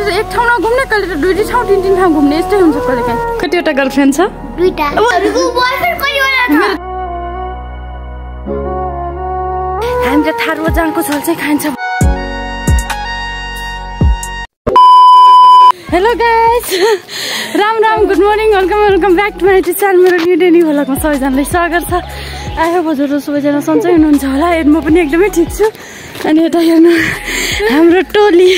कहिले त एक ठाउँमा घुम्ने कहिले त दुई दुई ठाउँ तिन तिन ठाउँ घुम्ने यस्तै हुन्छ कहिले काहीँ। कतिवटा गर्लफ्रेन्ड छ? दुईटा? हामी त थारुवा जाँडको झोल चाहिँ खान्छ। Hello guys Ram Ram good morning welcome welcome back to my channel मेरो न्यु डेली भ्लगमा सबैजनालाई स्वागत छ। आयो हजुर सबैजना सन्चै हुनुहुन्छ होला। म पनि एकदमै ठिक छु। अनि यता हेर्नु हाम्रो टोली।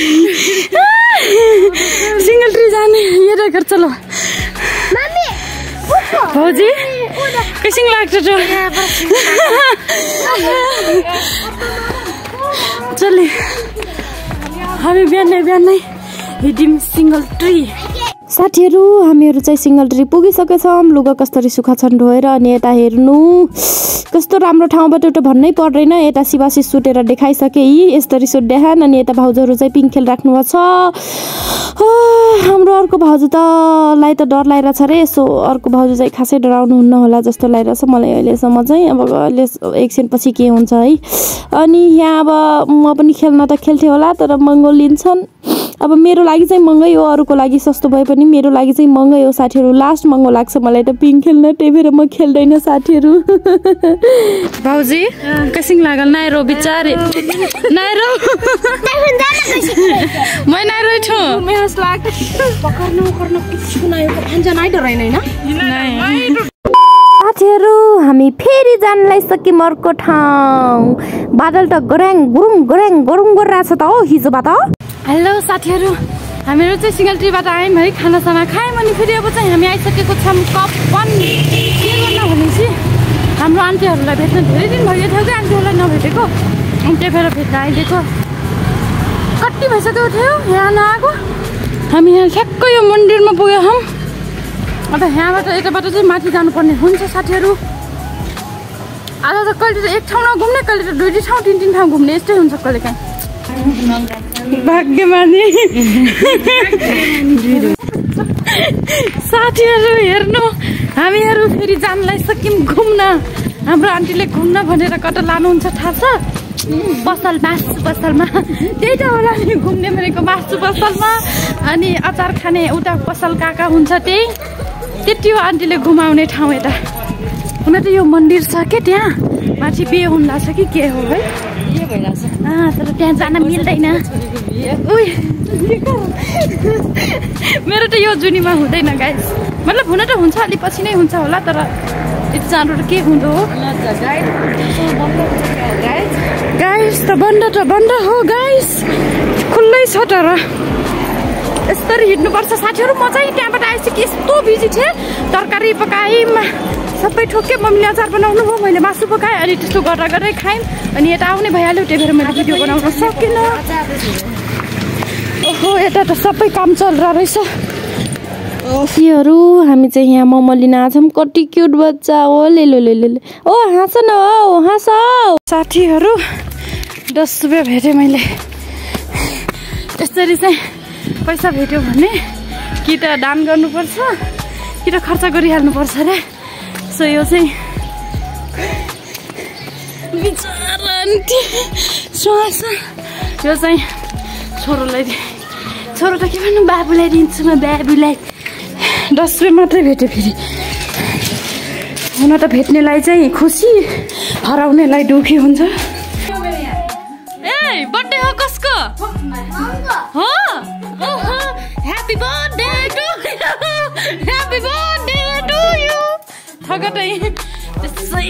सिङ्गल ट्री जाने हेरेर गर्छ ल मम्मी, भाउजी कैसिङ लाग्छ चले। हामी बिहानै बिहानै हिँड्यौँ सिङ्गल ट्री साथीहरू हामीहरू चाहिँ सिङ्गल ट्री पुगिसकेछौँ। लुगा कसरी सुक्खा छन् धोएर अनि यता हेर्नु। कस्तो राम्रो ठाउँबाट एउटा भन्नै पर्दैन। यता शिवासी सुटेर देखाइसके यी यस्तरी सुट देखान अनि यता भाउजूहरू चाहिँ पिङ्क खेल राख्नुभएको छ। हाम्रो अर्को भाउजू त लाई त डर लागिरहेछ अरे यसो अर्को भाउजू चाहिँ खासै डराउनु हुन्न होला जस्तो लागिरहेछ मलाई अहिलेसम्म चाहिँ। अब अहिले एकछिनपछि के हुन्छ है। अनि यहाँ अब म पनि खेल्न त खेल्थेँ होला तर महँगो लिन्छन्। अब मेरो लागि चाहिँ महँगै हो अरूको लागि सस्तो भए पनि मेरो लागि चाहिँ महँगै हो साथीहरू। लास्ट महँगो लाग्छ मलाई त पिङ खेल्न त्यही भएर म खेल्दैन साथीहरू। भाउजी कैसिङ लागल? नाइरो बिचारे। नाइरो त्यहाँदेखि जान पैसा। मै नाइरो छु। साथीहरू हामी फेरि जान लागिसक्यौँ अर्को ठाउँ। बादल त गराङ गुरुङ गराङ गुरुङ गरिरहेछ त हो हिजोबाट। हेलो साथीहरू हामीहरू चाहिँ सिङ्गल ट्रीबाट आयौँ है खानासाना खायौँ अनि फेरि अब चाहिँ हामी आइसकेको छौँ कप वान। के गर्न भनेपछि हाम्रो आन्टीहरूलाई भेट्न धेरै दिन भइगएको थियो कि आन्टीहरूलाई नभेटेको। अनि त्यही भएर भेट्न आइदिएको। कति भइसक्यो थियो? यहाँ नआएको? हामी यहाँ ठ्याक्कै यो मन्दिरमा पुग्यौँ हौँ। अन्त यहाँबाट यताबाट चाहिँ माथि जानुपर्ने हुन्छ साथीहरू। आज त कहिले त एक ठाउँ नघुम्ने कहिले त दुई दुई ठाउँ तिन तिन ठाउँ घुम्ने यस्तै हुन्छ कहिले काहीँ। भाग्यमानी। साथीहरू हेर्नु हामीहरू फेरि जानलाई सक्यौँ घुम्न। हाम्रो आन्टीले घुम्न भनेर कता लानुहुन्छ थाहा छ? पसल मासु पसलमा त्यही त होला नि घुम्ने भनेको मासु पसलमा अनि अचार खाने उता पसल कहाँ कहाँ हुन्छ त्यही। त्यति हो आन्टीले घुमाउने ठाउँ यता। हुन त यो मन्दिर छ के त्यहाँ? माथि बिहे हुन लाग्छ कि के हो है तर त्यहाँ जान मिल्दैन। मेरो त यो जुनीमा हुँदैन गाइस मतलब हुन त हुन्छ अलिक पछि नै हुन्छ होला तर यति चाँडो त के हुँदो हो? गाइस त बन्द त बन्द हो गाइस खुल्लै छ तर। यस्तरी हिँड्नुपर्छ साथीहरू। म चाहिँ त्यहाँबाट आइसकेँ यस्तो बिजी थिएँ तरकारी पकाएँ सबै ठोक्केँ मम्मीले अचार बनाउनु भयो मैले मासु पकाएँ अनि त्यस्तो गर्दा गर्दै खायौँ अनि यता आउने भइहाल्यो त्यही भएर मैले भिडियो बनाउन सकिनँ। ओहो यता त सबै काम चलिरहेको रहेछ। साथीहरू हामी चाहिँ यहाँ मोमो लिन आएको छौँ कति क्युट बच्चा हो ले लो ले। ओ हाँस न हौ हाँस। साथीहरू दस रुपियाँ भेटेँ मैले। यसरी चाहिँ पैसा भेट्यो भने कि त दान गर्नुपर्छ कि त खर्च गरिहाल्नुपर्छ अरे। सो यो चाहिँ बिचरा आन्टी श्वास यो चाहिँ छोरोलाई छोरो त के भन्नु बाबुलाई दिन्छु म बाबुलाई। दस रुपियाँ मात्रै भेट्यो फेरि। हुन त भेट्नेलाई चाहिँ खुसी हराउनेलाई दुःखी हुन्छ। ए बर्थडे हो कसको? हो? Happy birthday to happy birthday to you थगटै त्यसै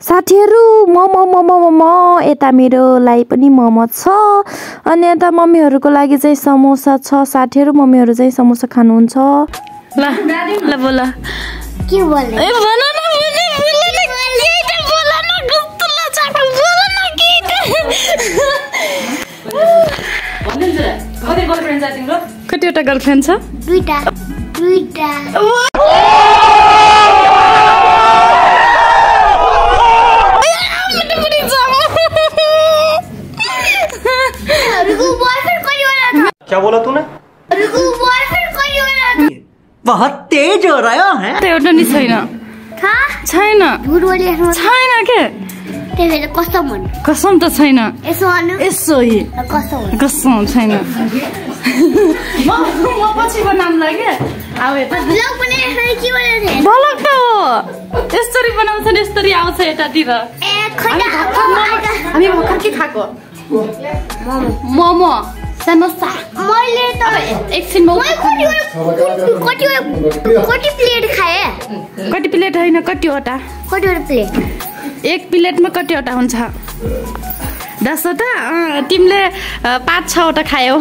साथीहरू मोमो मोमो मोमो यता मेरोलाई पनि मोमो छ। अनि यता मम्मीहरूको लागि चाहिँ समोसा छ। साथीहरू मम्मीहरू चाहिँ समोसा खानुहुन्छ। ल ल बोल। के? ए भन न मुझे बोल न। केही त बोल न बोल न केही त। कतिवटा गर्लफ्रेन्ड छ? दुईटा। दुईटा। छैन। छैन के? कसम त छैन। कसम छैन। त हो। यसरी बनाउँछन् यसरी आउँछ यतातिर। हामी भर्खर के खाएको? मोमो। समोसा. मैले त कतिवटा कति प्लेट खाएँ कति प्लेट होइन कतिवटा कतिवटा प्लेट एक प्लेटमा कतिवटा हुन्छ? दसवटा तिमीले पाँच छवटा खायौ।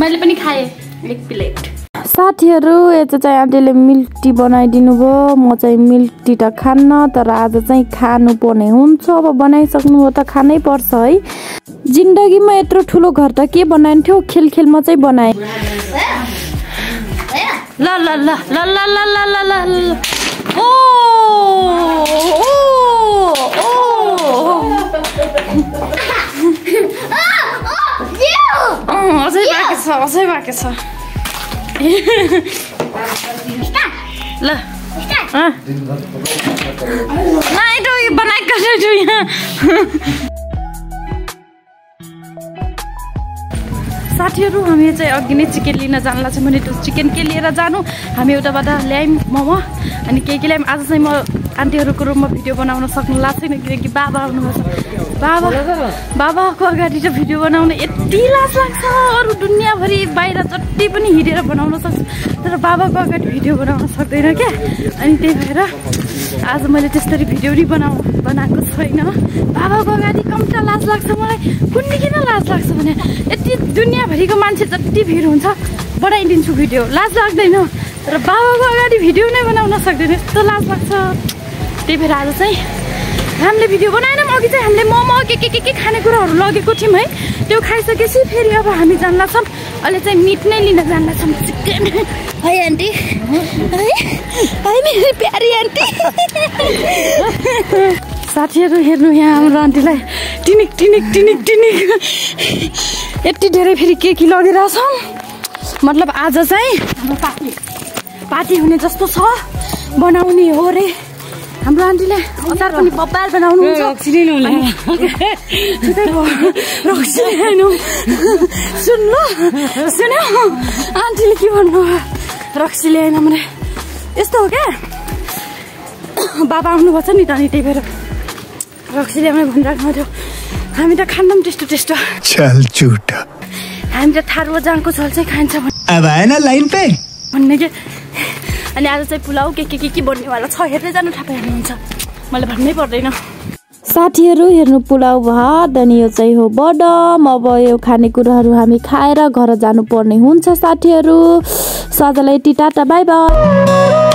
मैले पनि खाएँ एक प्लेट साथीहरू यता चाहिँ आन्टीले मिल्क टी बनाइदिनु भयो। म चाहिँ मिल्क टी त खान्न तर आज चाहिँ खानुपर्ने हुन्छ। अब बनाइसक्नु हो त खानै पर्छ है। जिन्दगीमा यत्रो ठुलो घर त के बनाइन्थ्यो? खेल खेलमा चाहिँ बनाएँ। ल ल ल ल ल ल ल ल ल ल। ओ ओ ओ। अँ, अझै बाँकी छ अझै बाँकी छ। ल। बनाएको छु यहाँ। साथीहरू हामी चाहिँ अघि नै चिकन लिन जानु लाग्छ भने त्यो चिकन के लिएर जानु। हामी एउटाबाट ल्यायौँ मोमो। अनि के के ल्यायौँ। आज चाहिँ म आन्टीहरूको रुममा भिडियो बनाउन सक्नु लाग्छ छैन किनकि बाबा आउनुभएको छ बाबा बाबाको अगाडि चाहिँ भिडियो बनाउन यति लाज लाग्छ। अरू दुनियाँभरि बाहिर जति पनि हिँडेर बनाउन सक्छु। तर बाबाको अगाडि भिडियो बनाउन सक्दैन क्या? अनि त्यही भएर आज मैले त्यसरी भिडियो नि बनाउ बनाएको छैन। बाबाको अगाडि कम्ता लाज लाग्छ मलाई। कुन्नी किन लाज लाग्छ भने? यति दुनियाँभरिको मान्छे जति भिड हुन्छ बढाइदिन्छु भिडियो। लाज लाग्दैन। तर बाबाको अगाडि भिडियो नै बनाउन सक्दैन। यस्तो लाज लाग्छ। त्यही भएर आज चाहिँ हामीले भिडियो बनाएनौँ। अघि चाहिँ हामीले मोमो के के के के खानेकुराहरू लगेको थियौँ है। त्यो खाइसकेपछि फेरि अब हामी जान लाग्छौँ अहिले चाहिँ मिट नै लिन जान लाग्छौँ चिकन। है आन्टी? है? है मेरो प्यारी आन्टी? साथीहरू हेर्नु यहाँ हाम्रो आन्टीलाई। टिनिक टिनिक टिनिक टिनिक। यति धेरै फेरि के के लगेर छौँ मतलब आज चाहिँ हाम्रो पार्टी। पार्टी हुने जस्तो छ। बनाउने हो रे। हाम्रो आन्टीले अचार पनि बब्बाल बनाउनु रक्सी ल्याउनु सुन ल सुन्यो। आन्टीले के भन्नु रक्सी ल्याएन भने यस्तो हो क्या? बाबा आउनुभएको छ नि त अनि त्यही भएर रक्सी ल्याउने भनिराख्नु थियो हामी त खान्नौँ त्यस्तो त्यस्तो चल झूठा हामी त थारुवा जाङको झोल चाहिँ खान्छ अब आए ना लाइन पे। भन्ने के? अनि आज चाहिँ पुलाउ के के के के बन्नेवाला छ? हेर्दै जानु थाहा हेर्नुहुन्छ। मलाई भन्नै पर्दैन। साथीहरू हेर्नु पुलाउ भात अनि यो चाहिँ हो बडम अब यो खानेकुराहरू हामी खाएर घर जानुपर्ने हुन्छ साथीहरू। सजलाई टिटा बाई बाई